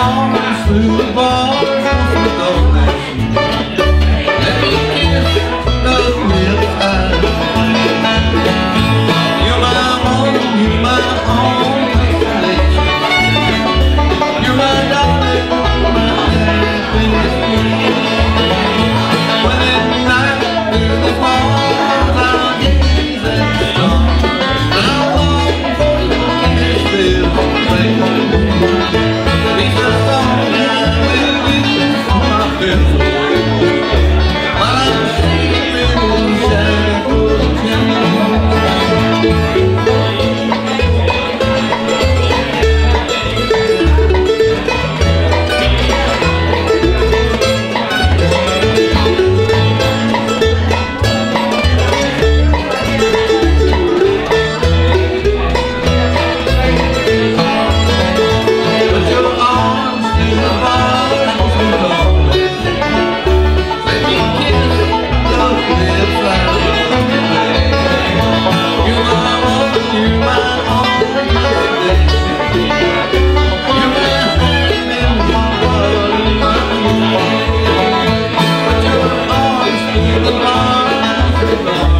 on bars. Let me kiss You're my you're my. You're my darling, my. When through the I'll get the bar, the.